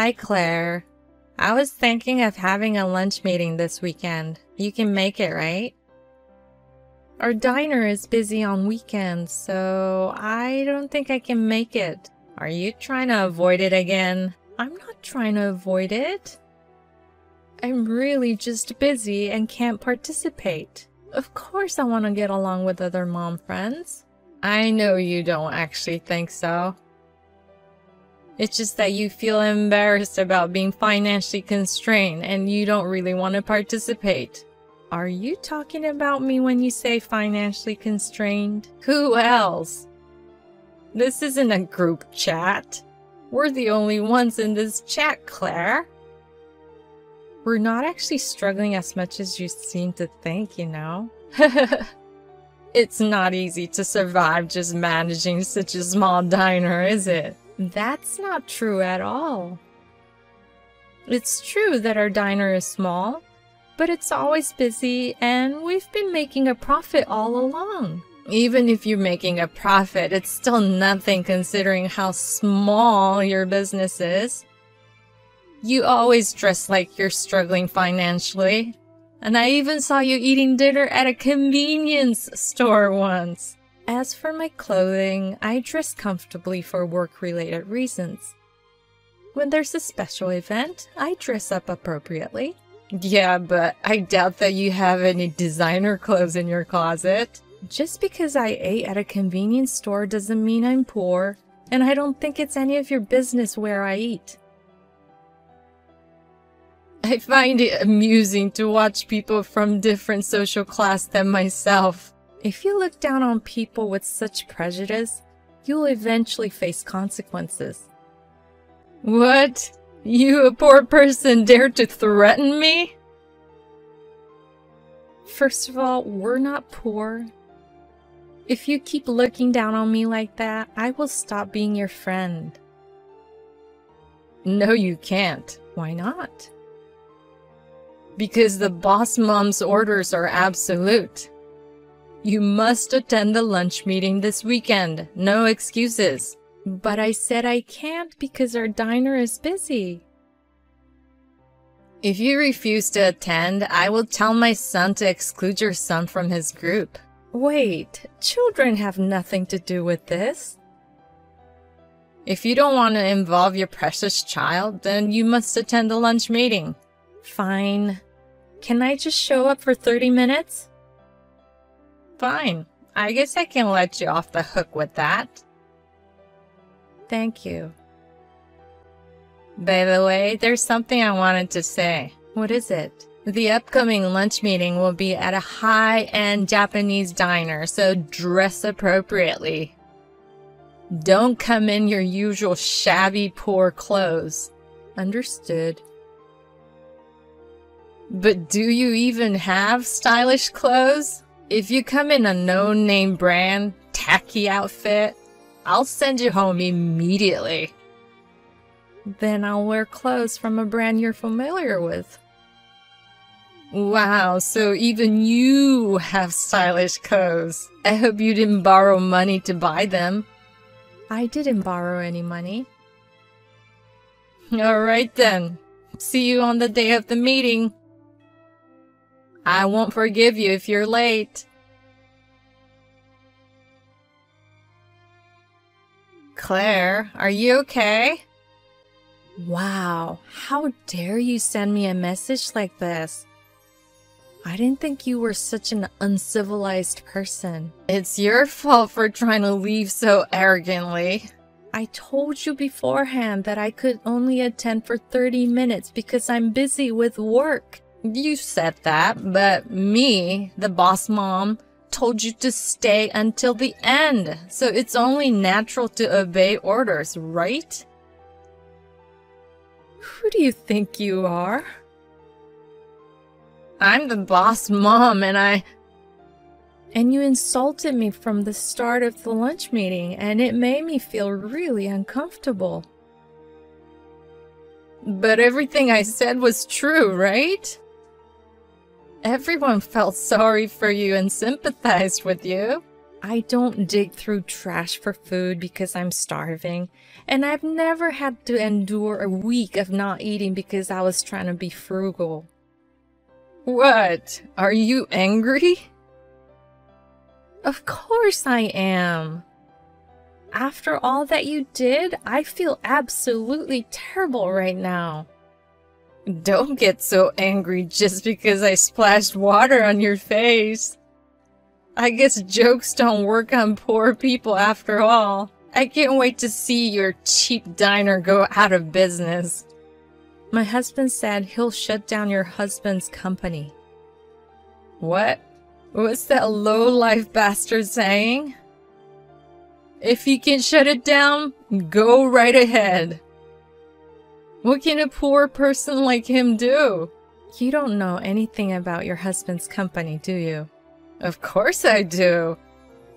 Hi, Claire. I was thinking of having a lunch meeting this weekend. You can make it, right? Our diner is busy on weekends, so I don't think I can make it. Are you trying to avoid it again? I'm not trying to avoid it. I'm really just busy and can't participate. Of course I want to get along with other mom friends. I know you don't actually think so. It's just that you feel embarrassed about being financially constrained and you don't really want to participate. Are you talking about me when you say financially constrained? Who else? This isn't a group chat. We're the only ones in this chat, Claire. We're not actually struggling as much as you seem to think, you know? it's not easy to survive just managing such a small diner, is it? That's not true at all. It's true that our diner is small, but it's always busy and we've been making a profit all along. Even if you're making a profit, it's still nothing considering how small your business is. You always dress like you're struggling financially. And I even saw you eating dinner at a convenience store once. As for my clothing, I dress comfortably for work-related reasons. When there's a special event, I dress up appropriately. Yeah, but I doubt that you have any designer clothes in your closet. Just because I ate at a convenience store doesn't mean I'm poor, and I don't think it's any of your business where I eat. I find it amusing to watch people from different social class than myself. If you look down on people with such prejudice, you'll eventually face consequences. What? You, a poor person, dare to threaten me? First of all, we're not poor. If you keep looking down on me like that, I will stop being your friend. No, you can't. Why not? because the boss mom's orders are absolute. You must attend the lunch meeting this weekend. No excuses. But I said I can't because our diner is busy. If you refuse to attend, I will tell my son to exclude your son from his group. Wait, children have nothing to do with this. If you don't want to involve your precious child, then you must attend the lunch meeting. Fine. Can I just show up for 30 minutes? Fine. I guess I can let you off the hook with that. Thank you. By the way, there's something I wanted to say. What is it? The upcoming lunch meeting will be at a high-end Japanese diner, so dress appropriately. Don't come in your usual shabby poor clothes. Understood. But do you even have stylish clothes? If you come in a no-name brand, tacky outfit, I'll send you home immediately. Then I'll wear clothes from a brand you're familiar with. Wow, so even you have stylish clothes. I hope you didn't borrow money to buy them. I didn't borrow any money. Alright then. See you on the day of the meeting. I won't forgive you if you're late. Claire, are you okay? Wow, how dare you send me a message like this? I didn't think you were such an uncivilized person. It's your fault for trying to leave so arrogantly. I told you beforehand that I could only attend for 30 minutes because I'm busy with work. You said that, but me, the boss mom, told you to stay until the end. So it's only natural to obey orders, right? Who do you think you are? I'm the boss mom and I... And you insulted me from the start of the lunch meeting and it made me feel really uncomfortable. But everything I said was true, right? Everyone felt sorry for you and sympathized with you. I don't dig through trash for food because I'm starving, and I've never had to endure a week of not eating because I was trying to be frugal. What? Are you angry? Of course I am. After all that you did, I feel absolutely terrible right now. Don't get so angry just because I splashed water on your face. I guess jokes don't work on poor people after all. I can't wait to see your cheap diner go out of business. My husband said he'll shut down your husband's company. What? What's that low-life bastard saying? If he can shut it down, go right ahead. What can a poor person like him do? You don't know anything about your husband's company, do you? Of course I do.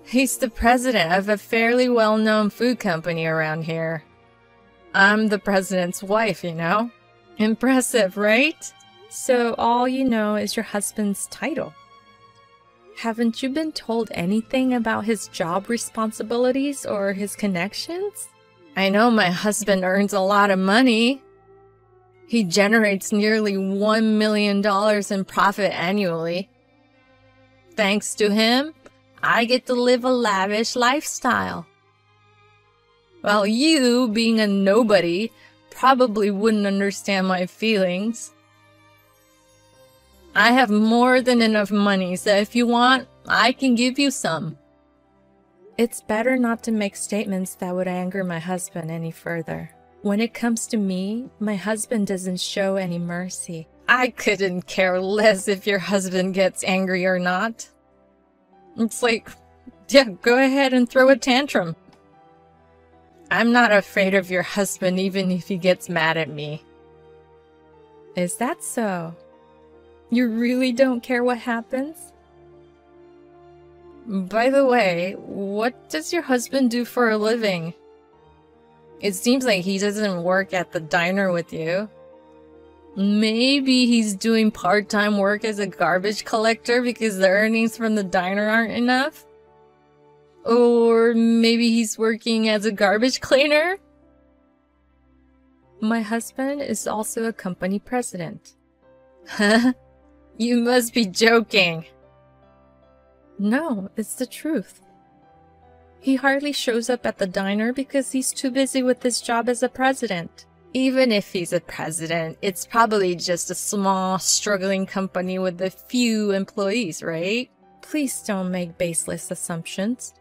He's the president of a fairly well-known food company around here. I'm the president's wife, you know? Impressive, right? So all you know is your husband's title. Haven't you been told anything about his job responsibilities or his connections? I know my husband earns a lot of money. He generates nearly $1 million in profit annually. Thanks to him, I get to live a lavish lifestyle. While you, being a nobody, probably wouldn't understand my feelings. I have more than enough money, so if you want, I can give you some. It's better not to make statements that would anger my husband any further. When it comes to me, my husband doesn't show any mercy. I couldn't care less if your husband gets angry or not. It's like, yeah, go ahead and throw a tantrum. I'm not afraid of your husband even if he gets mad at me. Is that so? You really don't care what happens? By the way, what does your husband do for a living? It seems like he doesn't work at the diner with you. Maybe he's doing part-time work as a garbage collector because the earnings from the diner aren't enough? Or maybe he's working as a garbage cleaner? My husband is also a company president. Huh? You must be joking. No, it's the truth. He hardly shows up at the diner because he's too busy with his job as a president. Even if he's a president, it's probably just a small, struggling company with a few employees, right? Please don't make baseless assumptions.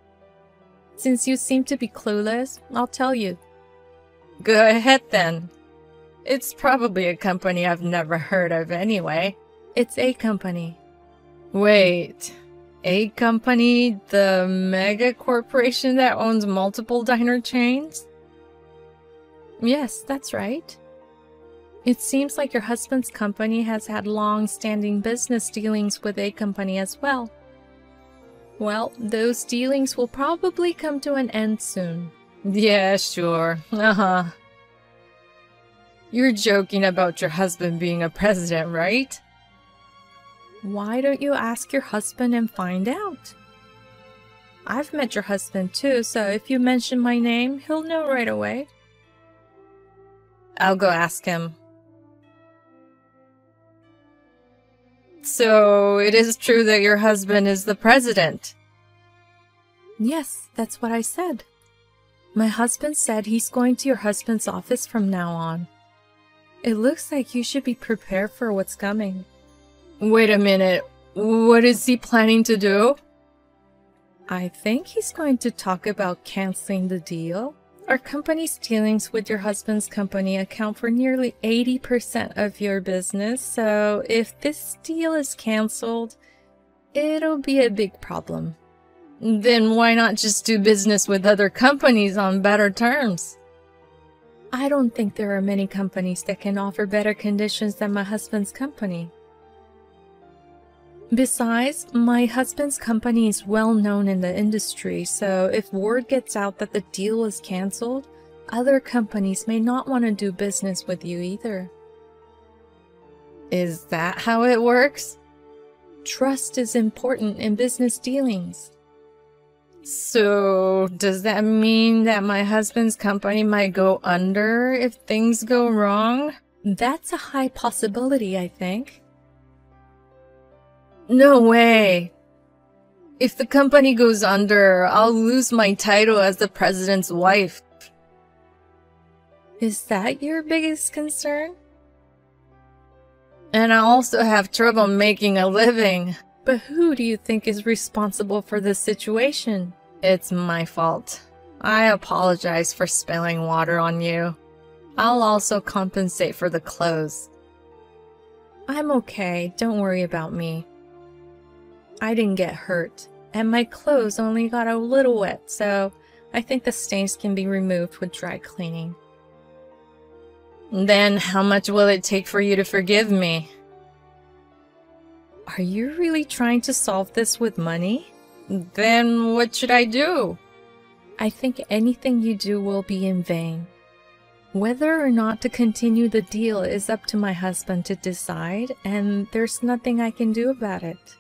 Since you seem to be clueless, I'll tell you. Go ahead then. It's probably a company I've never heard of anyway. It's A Company. Wait, A Company, the mega corporation that owns multiple diner chains? Yes, that's right. It seems like your husband's company has had long-standing business dealings with A Company as well. Well, those dealings will probably come to an end soon. Yeah, sure. Uh-huh. You're joking about your husband being a president, right? Why don't you ask your husband and find out? I've met your husband too, so if you mention my name, he'll know right away. I'll go ask him. So, it is true that your husband is the president? Yes, that's what I said. My husband said he's going to your husband's office from now on. It looks like you should be prepared for what's coming. Wait a minute. What is he planning to do? I think he's going to talk about canceling the deal. Our company's dealings with your husband's company account for nearly 80% of your business, so if this deal is canceled, it'll be a big problem. Then why not just do business with other companies on better terms? I don't think there are many companies that can offer better conditions than my husband's company. Besides, my husband's company is well known in the industry, so if word gets out that the deal is cancelled, other companies may not want to do business with you either. Is that how it works? Trust is important in business dealings. So, does that mean that my husband's company might go under if things go wrong? That's a high possibility, I think. No way. If the company goes under, I'll lose my title as the president's wife. Is that your biggest concern? And I also have trouble making a living. But who do you think is responsible for this situation? It's my fault. I apologize for spilling water on you. I'll also compensate for the clothes. I'm okay, don't worry about me. I didn't get hurt, and my clothes only got a little wet, so I think the stains can be removed with dry cleaning. Then how much will it take for you to forgive me? Are you really trying to solve this with money? Then what should I do? I think anything you do will be in vain. Whether or not to continue the deal is up to my husband to decide, and there's nothing I can do about it.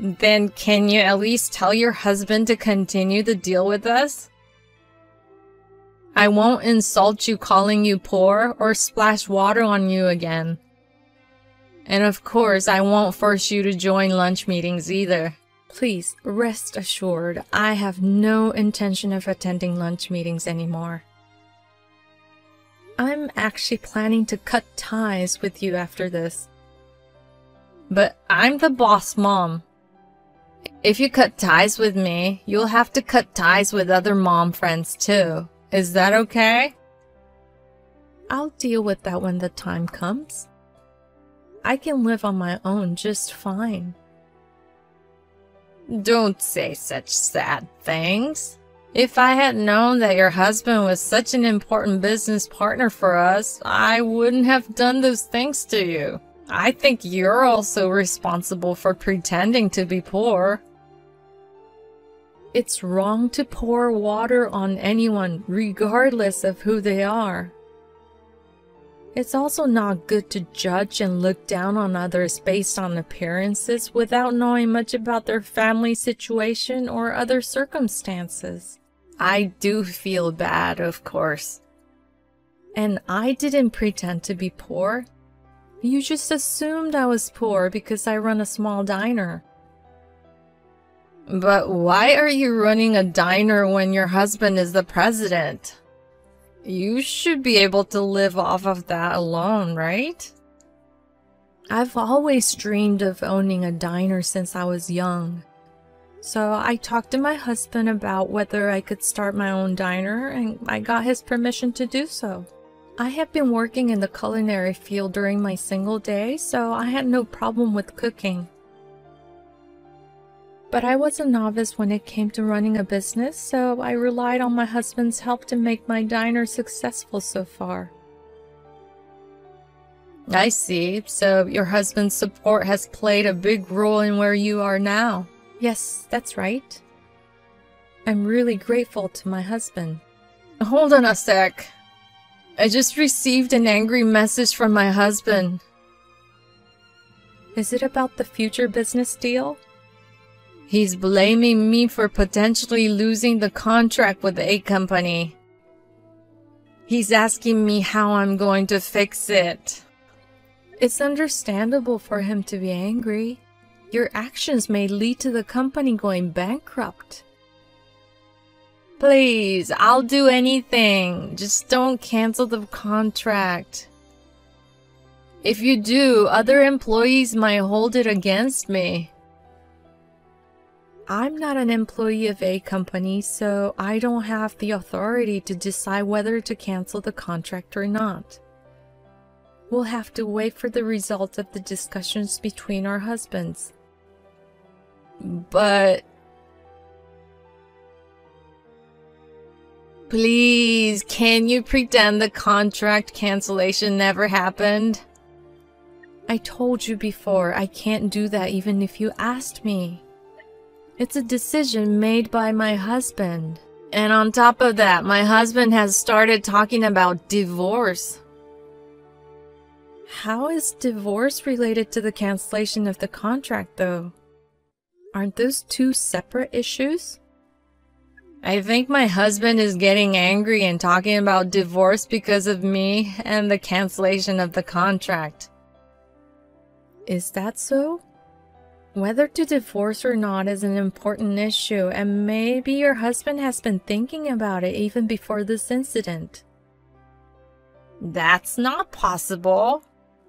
Then can you at least tell your husband to continue the deal with us? I won't insult you calling you poor or splash water on you again. And of course, I won't force you to join lunch meetings either. Please rest assured, I have no intention of attending lunch meetings anymore. I'm actually planning to cut ties with you after this. But I'm the boss mom. If you cut ties with me, you'll have to cut ties with other mom friends too. Is that okay? I'll deal with that when the time comes. I can live on my own just fine. Don't say such sad things. If I had known that your husband was such an important business partner for us, I wouldn't have done those things to you. I think you're also responsible for pretending to be poor. It's wrong to pour water on anyone, regardless of who they are. It's also not good to judge and look down on others based on appearances without knowing much about their family situation or other circumstances. I do feel bad, of course. And I didn't pretend to be poor. You just assumed I was poor because I run a small diner. But why are you running a diner when your husband is the president? You should be able to live off of that alone, right? I've always dreamed of owning a diner since I was young. So I talked to my husband about whether I could start my own diner and I got his permission to do so. I have been working in the culinary field during my single day, so I had no problem with cooking. But I was a novice when it came to running a business, so I relied on my husband's help to make my diner successful so far. I see. So your husband's support has played a big role in where you are now. Yes, that's right. I'm really grateful to my husband. Hold on a sec. I just received an angry message from my husband. Is it about the future business deal? He's blaming me for potentially losing the contract with the A company. He's asking me how I'm going to fix it. It's understandable for him to be angry. Your actions may lead to the company going bankrupt. Please, I'll do anything. Just don't cancel the contract. If you do, other employees might hold it against me. I'm not an employee of a company, so I don't have the authority to decide whether to cancel the contract or not. We'll have to wait for the result of the discussions between our husbands. But... Please, can you pretend the contract cancellation never happened? I told you before, I can't do that even if you asked me. It's a decision made by my husband. And on top of that, my husband has started talking about divorce. How is divorce related to the cancellation of the contract, though? Aren't those two separate issues? I think my husband is getting angry and talking about divorce because of me and the cancellation of the contract. Is that so? Whether to divorce or not is an important issue, and maybe your husband has been thinking about it even before this incident. That's not possible.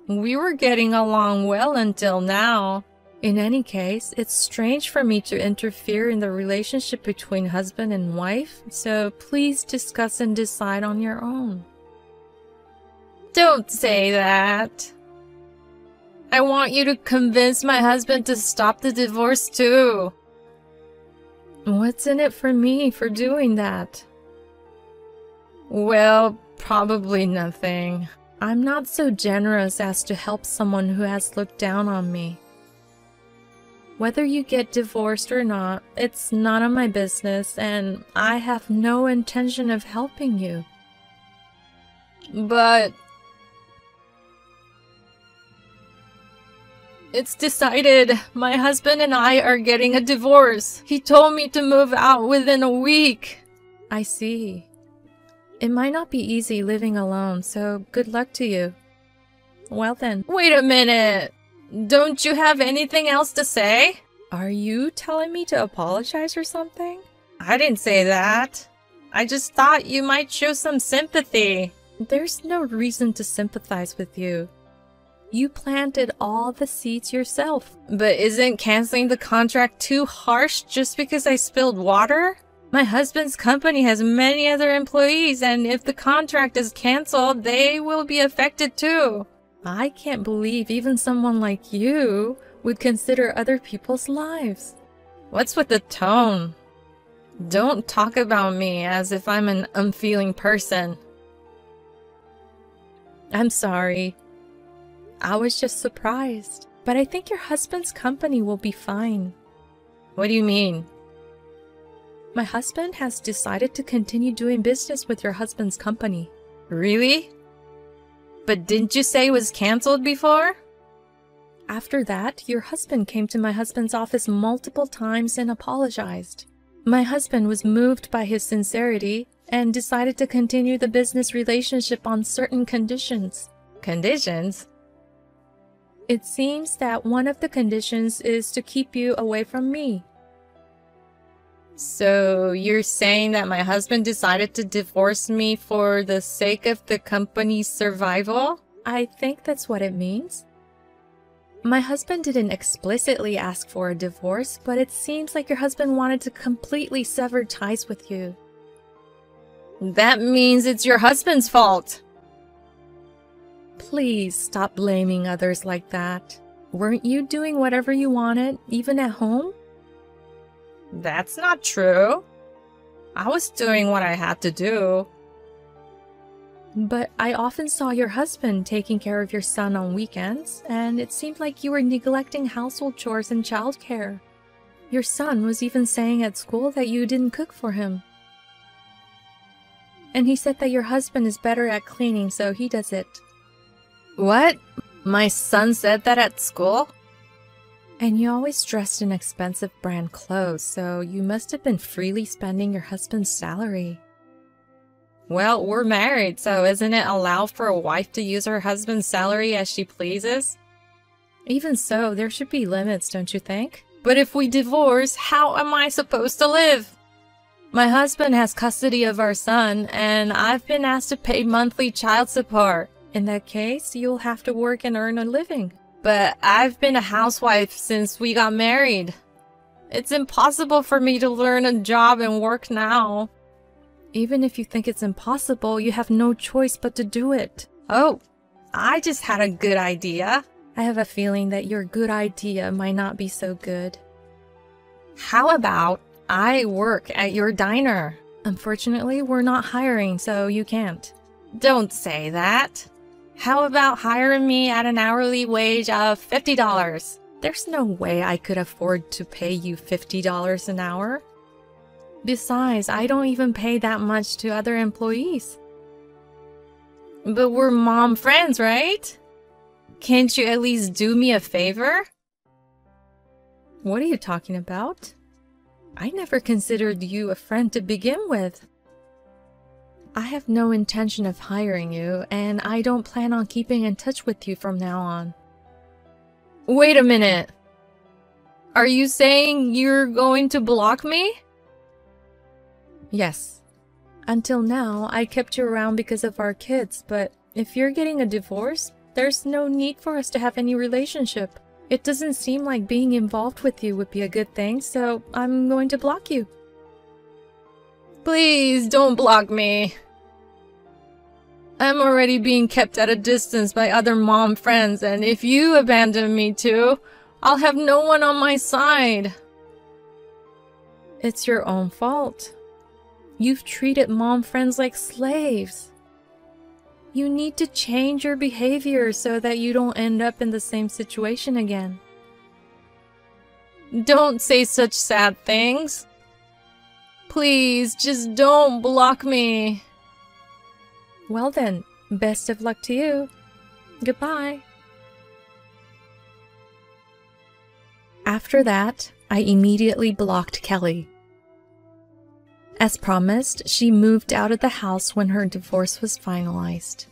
We were getting along well until now. In any case, it's strange for me to interfere in the relationship between husband and wife, so please discuss and decide on your own. Don't say that. I want you to convince my husband to stop the divorce too. What's in it for me for doing that? Well, probably nothing. I'm not so generous as to help someone who has looked down on me. Whether you get divorced or not, it's none of my business, and I have no intention of helping you. But... It's decided. My husband and I are getting a divorce. He told me to move out within a week. I see. It might not be easy living alone, so good luck to you. Well then. Wait a minute. Don't you have anything else to say? Are you telling me to apologize or something? I didn't say that. I just thought you might show some sympathy. There's no reason to sympathize with you. You planted all the seeds yourself. But isn't canceling the contract too harsh just because I spilled water? My husband's company has many other employees, and if the contract is canceled, they will be affected too. I can't believe even someone like you would consider other people's lives. What's with the tone? Don't talk about me as if I'm an unfeeling person. I'm sorry. I was just surprised. But I think your husband's company will be fine. What do you mean? My husband has decided to continue doing business with your husband's company. Really? But didn't you say it was cancelled before? After that, your husband came to my husband's office multiple times and apologized. My husband was moved by his sincerity and decided to continue the business relationship on certain conditions. Conditions? It seems that one of the conditions is to keep you away from me. So you're saying that my husband decided to divorce me for the sake of the company's survival? I think that's what it means. My husband didn't explicitly ask for a divorce, but it seems like your husband wanted to completely sever ties with you. That means it's your husband's fault. Please stop blaming others like that. Weren't you doing whatever you wanted, even at home? That's not true. I was doing what I had to do. But I often saw your husband taking care of your son on weekends, and it seemed like you were neglecting household chores and childcare. Your son was even saying at school that you didn't cook for him. And he said that your husband is better at cleaning, so he does it. What? My son said that at school? And you always dressed in expensive brand clothes, so you must have been freely spending your husband's salary. Well, we're married, so isn't it allowed for a wife to use her husband's salary as she pleases? Even so, there should be limits, don't you think? But if we divorce, how am I supposed to live? My husband has custody of our son, and I've been asked to pay monthly child support. In that case, you'll have to work and earn a living. But I've been a housewife since we got married. It's impossible for me to learn a job and work now. Even if you think it's impossible, you have no choice but to do it. Oh, I just had a good idea. I have a feeling that your good idea might not be so good. How about I work at your diner? Unfortunately, we're not hiring, so you can't. Don't say that. How about hiring me at an hourly wage of $50? There's no way I could afford to pay you $50 an hour. Besides, I don't even pay that much to other employees. But we're mom friends, right? Can't you at least do me a favor? What are you talking about? I never considered you a friend to begin with. I have no intention of hiring you, and I don't plan on keeping in touch with you from now on. Wait a minute. Are you saying you're going to block me? Yes. Until now, I kept you around because of our kids, but if you're getting a divorce, there's no need for us to have any relationship. It doesn't seem like being involved with you would be a good thing, so I'm going to block you. Please don't block me. I'm already being kept at a distance by other mom friends, and if you abandon me too, I'll have no one on my side. It's your own fault. You've treated mom friends like slaves. You need to change your behavior so that you don't end up in the same situation again. Don't say such sad things. Please, just don't block me. Well then, best of luck to you. Goodbye. After that, I immediately blocked Kelly. As promised, she moved out of the house when her divorce was finalized.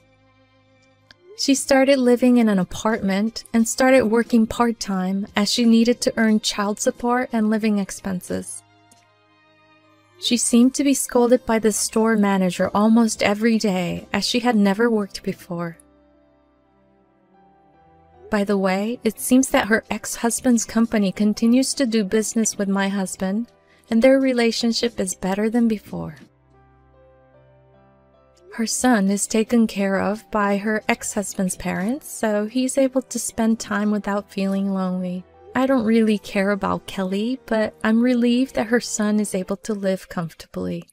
She started living in an apartment and started working part-time as she needed to earn child support and living expenses. She seemed to be scolded by the store manager almost every day as she had never worked before. By the way, it seems that her ex-husband's company continues to do business with my husband and their relationship is better than before. Her son is taken care of by her ex-husband's parents, so he's able to spend time without feeling lonely. I don't really care about Kelly, but I'm relieved that her son is able to live comfortably.